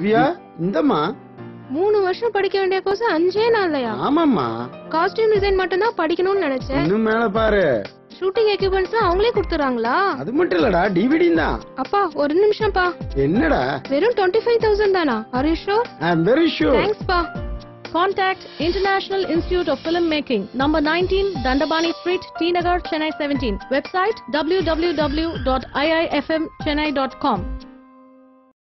திவ்யா இந்தம்மா. மூணு வருஷம் படிக்க வேண்டிய கோர்ஸ் அஞ்சே நாள்லயா? ஆமாம்மா. காஸ்டியூம் டிசைன் மட்டும் தான் படிக்கணும்னு நினைச்சேன். இன்னும் மேல பாரு. ஷூட்டிங் எக்யூப்மெண்ட்ஸ் அவங்களே கொடுத்துறாங்களா? அது மட்டும் இல்லடா டிவிடி தான். அப்பா ஒரு நிமிஷம்ப்பா என்னடா? வெறும் டுவெண்ட்டி ஃபைவ் தௌசண்ட் தானா? Are you sure I am very sure thanks பா. Contact International Institute of Filmmaking, number 19, Dandabani Street, T Nagar, Chennai 17. Website www.iifmchennai.com.